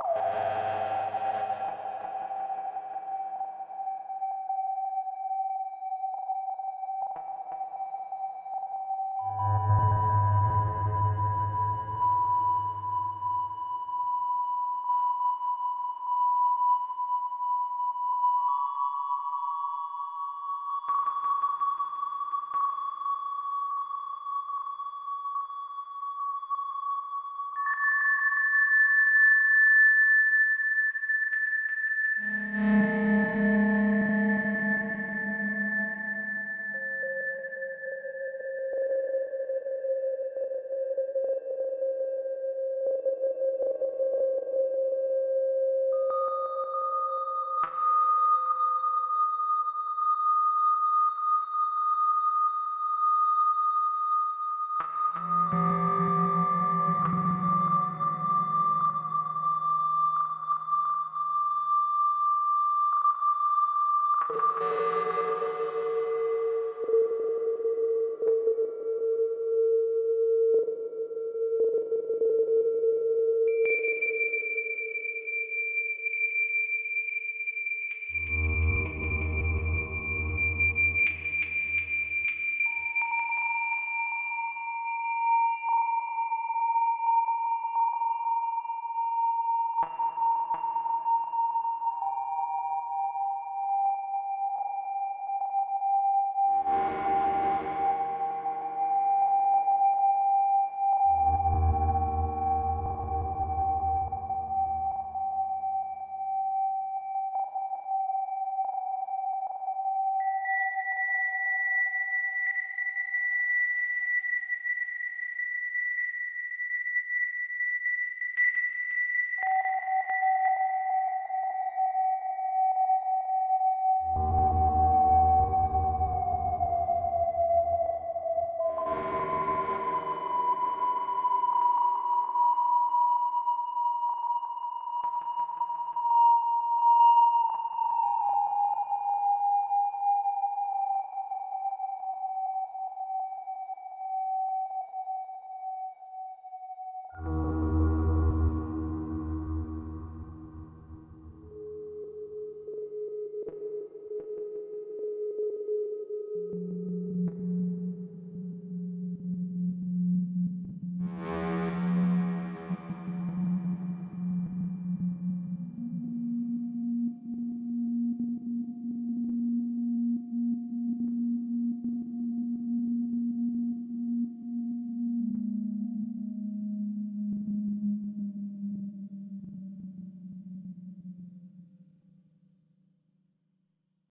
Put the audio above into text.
you